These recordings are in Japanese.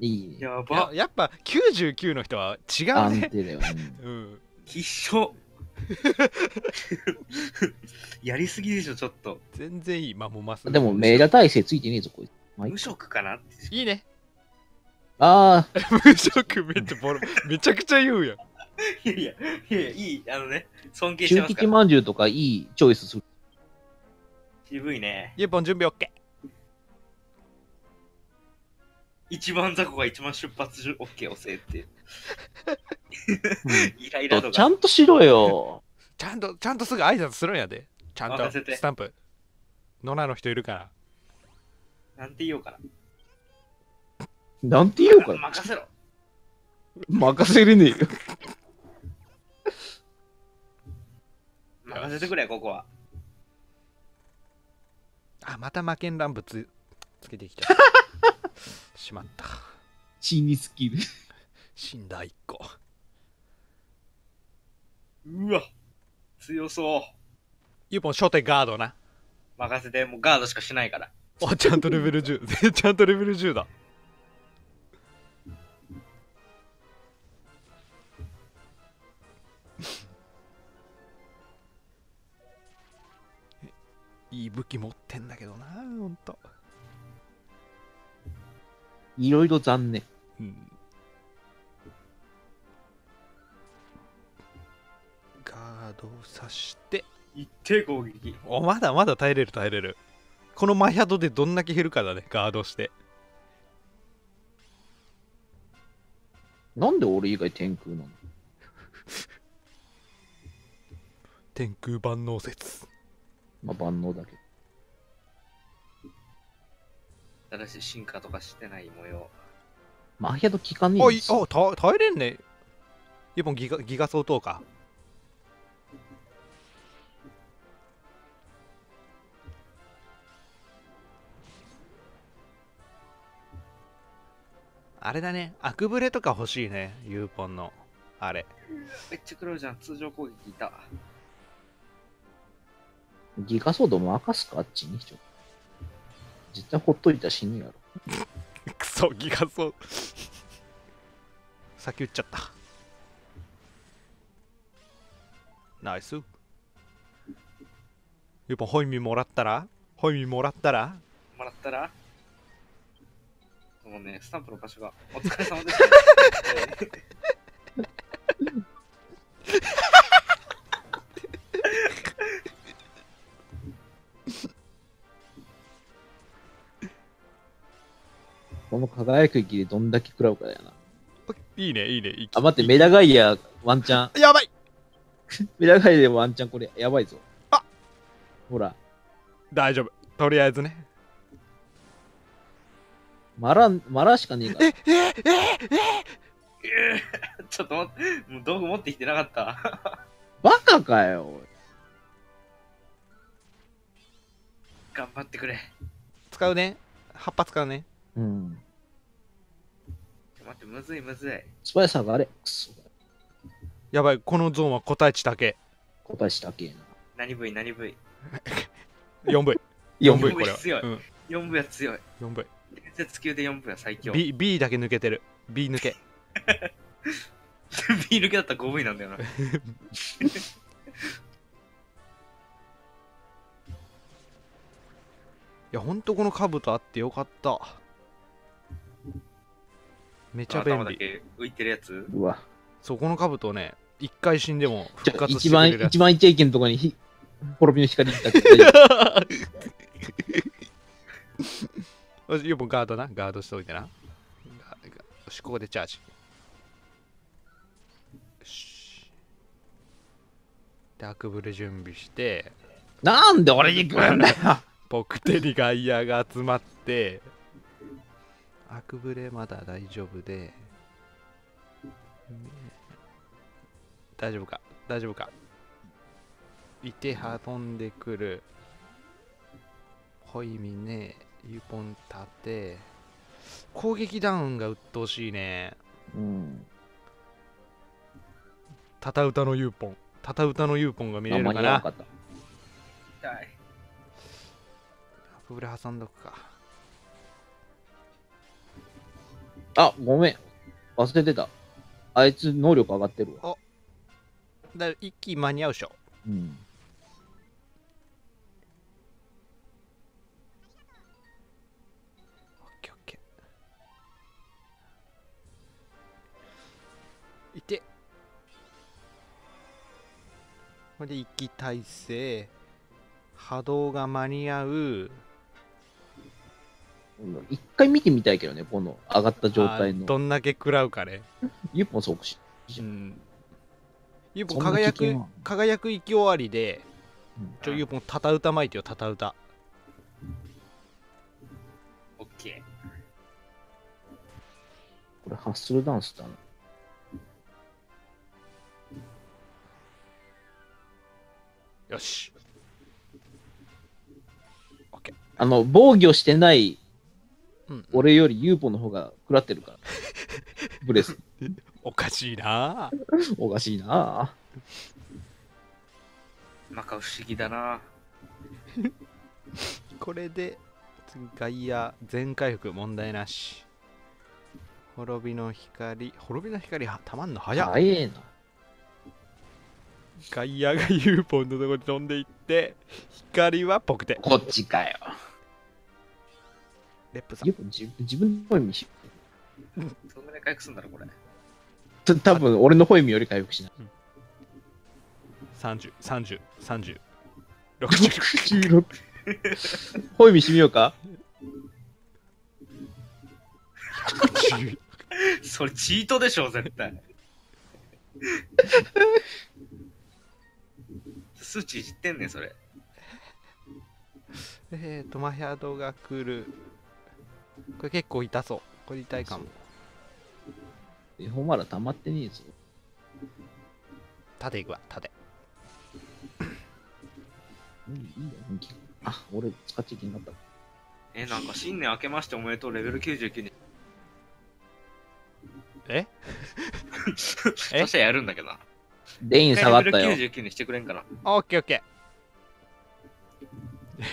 いいね。ややばやっぱ99の人は違う安ね。定だよね。うん。必勝 やりすぎでしょちょっと全然いい。まあもうまっすぐでも、メーダ耐性ついてねえぞ、こいつ。無職かないいね。あ 無職めっちゃボロ、めちゃくちゃ言うやん。いやいやいやいやいいあのね尊敬あ、中吉してますからまんじゅうとかいいチョイスする。渋いねユーポン準備 OK。一番雑魚が一番出発順 OK 押せってうんイライラ度がちゃんとしろよ。ちゃんと、ちゃんとすぐ挨拶するんやで。ちゃんとスタンプ。野良の人いるから。なんて言おうかなんて言おうなか。任せろ任せれねえよ。任せてくれここはあ、また魔剣乱舞つつけてきちゃった。しまった。死にスキル。死んだ一個。うわ強そうユーポン初手ガードな。任せてもうガードしかしないからお、ちゃんとレベル10。ちゃんとレベル10だ。いい武器持ってんだけどな、ほんと。いろいろ残念。うん。ガードを刺して、一定攻撃お、まだまだ耐えれる耐えれる。このマヒャドでどんだけ減るかだね、ガードして。なんで俺以外天空なの？天空万能説。まあ万能だけど。ただし進化とかしてない模様。マヒャド効かねえおいんです。よおた耐えれんね。一本ギガギガ相当か。あれだね。アクブレとか欲しいね。ユーポンの。あれ。めっちゃ食らうじゃん。通常攻撃いた。ギガソード任すかあっちに？ちょっと絶対ほっといたら死ぬやろ。クソギガ相 先打っちゃった。ナイス。ユーポンホイミもらったら？ホイミもらったら？もらったら？もうねスタンプの場所がお疲れ様でした輝く息でどんだけ食らうかだよな。いいねいいねいいあ、待って、メダガイアワンチャン。やばい メダガイアワンチャンこれやばいぞ。あほら、大丈夫とりあえずねマラ、マラしかねえから。えええ ちょっと待ってもう道具持ってきてなかった バカかよ。頑張ってくれ使うね葉っぱ使うねうん。待ってむずいむずい。スパイサーがあれ。くそ。やばいこのゾーンは個体値だけ。答えしたけえな。何部位何部位？4V 4 4部 V これは。強い。うん、4部は強い。4V 伝説級で4部は最強。B, B だけ抜けてる。B 抜け。B 抜けだったら5部位なんだよな。いやほんとこの兜あってよかっためちゃ便利頭だけ浮いてるやつ？うわ。そうこの兜ね一回死んでも復活して一番、くれるやつ一番一駅のところにひ、滅びの光ったけ よくガードな？ガードしといてな。よし、ここでチャージ。よし。で、アクブル準備して、なんで俺に来るんだよ。ポクテリガイヤーが集まって、アクブレまだ大丈夫で、大丈夫か？大丈夫か？いて運んでくる。ホイミね、ユポン立て。攻撃ダウンが鬱陶しいね。うん。タタウタのユーポン。タタウタのユーポンが見れるまあかな。痛いアクブレ挟んどくか。あ、ごめん。忘れてた。あいつ能力上がってるわ。だ一気間に合うでしょうん。オッケーオッケーいてこれで一気体制波動が間に合う一回見てみたいけどね、この上がった状態あの。どんだけ食らうかね。ユッポン即死。うん。ユーポ輝く輝く勢終わりでうん。ちょユーポンたた歌巻いてよたた歌オッケこれハッスルダンスだな。よし。あの、防御してないうん俺よりユーポンの方が食らってるから。ブレス。おかしいなおかしいなー。なんか不思議だな。これで次外野全回復問題なし滅びの光滅びの光はたまんの早っ早えな。外野がユーポンのところに飛んでいって光はポクテこっちかよ。レップさんユーポン自分自分のホイミし、そんなに回復するんだろ、これ。た多分俺のホイミより回復しない。303030 60 16ホイミしてみようか？それチートでしょ、絶対。数値いじってんねん、それ。えーとマヒャドが来るこれ結構痛そうこれ痛いかもえ、ほまら溜まってねえぞ。縦いくわ縦うんいいよ、本気。あ、俺使っちゃいけなかった。え、なんか新年明けましておめでとう、レベル99に。え？そしたらやるんだけどな。レイン下がったよレベ。ル99にしてくれんかな。オッケーオッケー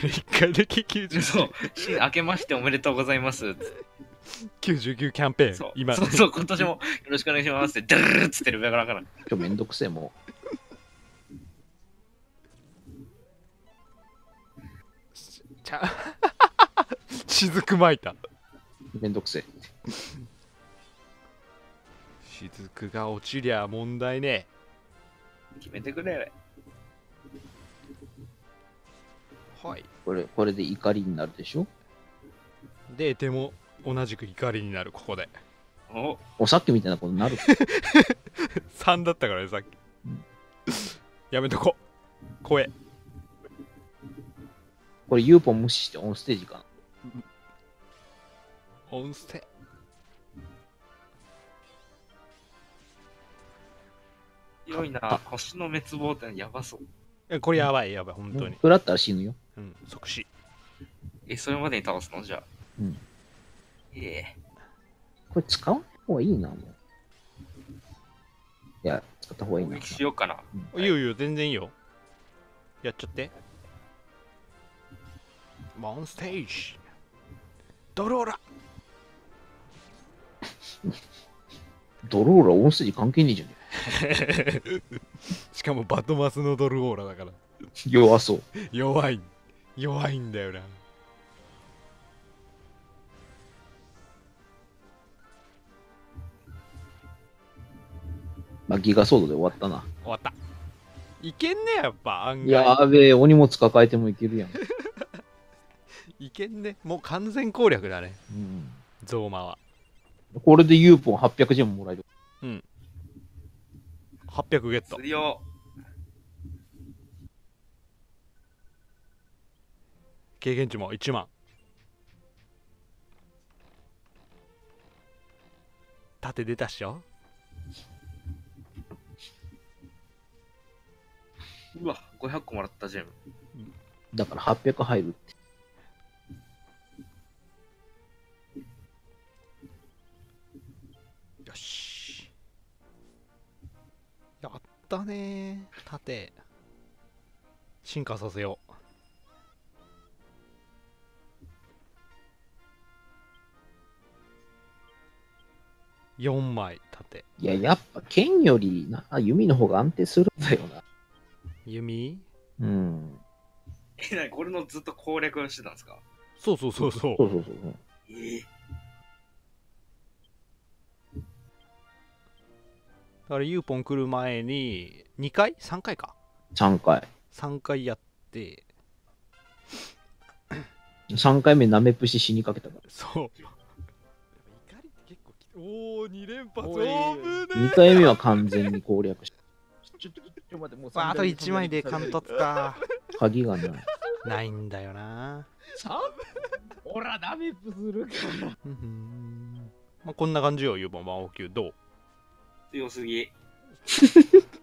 一回だけ90そう。新年明けましておめでとうございます。99キャンペーンそう。今そうそう、今年もよろしくお願いしますって、ドゥルルルっつってる上からから。今日めんどくせえ、もちゃ雫まいたう。めんどくせえ。雫が落ちりゃ問題ね決めてくれ。はい。これ、これで怒りになるでしょ？ででも同じく怒りになるここで。お、お、さっきみたいなことになる。3だったからねさっき。やめとこ怖え。これユーポン無視してオンステージかな？オンステ。良いな。星の滅亡ってやばそう。えこれやばいやばい本当に食らったら死ぬよ。うん即死え、それまでに倒すの？じゃあ。うん。ええこれ使わない方がいいな、もう。いや、使った方がいいな攻撃。しようかな。いいよいいよ全然いいよやっちゃってモンステージドローラ ドローラオンステージ関係ねえじゃん。しかもバトマスのドルオーラだから。弱そう。弱い。弱いんだよな。まあ、ギガソードで終わったな。終わった。いけんねやっぱ案や外べえ、お荷物抱えてもいけるやん。いけんね。もう完全攻略だね。うん、ゾーマは。これでユーポン800ジェムもらえる。800ゲット釣りを。経験値も1万縦出たっしょ？うわ、500個もらったジェム。だから800入るって。ったね。ー縦進化させよう。4枚盾。いや、やっぱ剣よりな、弓の方が安定するんだよな。弓？うん。え、なにこれのずっと攻略をしてたんですか？そうそうそうそう。そうそうそう。そう。ええからユーポン来る前に2回 ?3 回か3回。3回やって3回目、ナメプシ死にかけたから。そう怒りって結構きおお2連発おいおぶ2回目は完全に攻略した。ちょ、ちょ、ちょ、ちょ待って、もうあと1枚で貫突。か鍵がない。ないんだよなさほら、ダメプするから。まあこんな感じよユーポン魔王級どう？強すぎ。